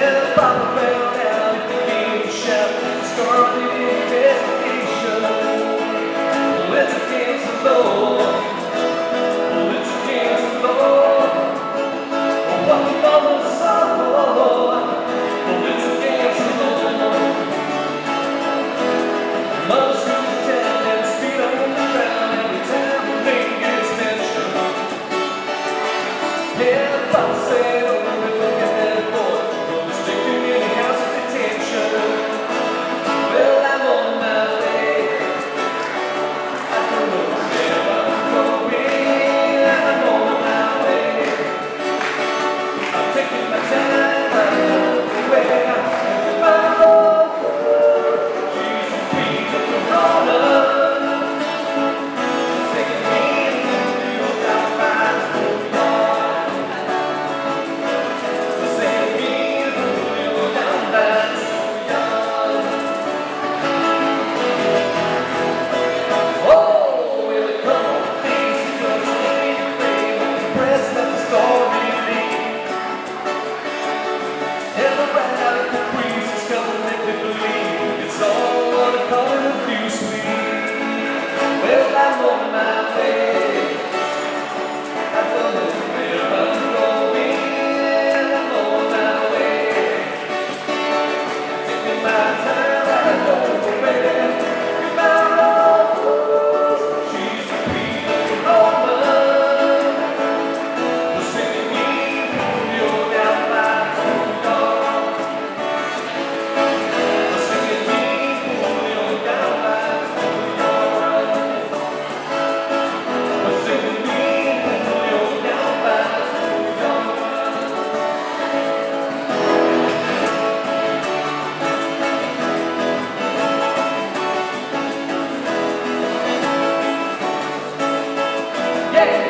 Papa fell down the saw. Let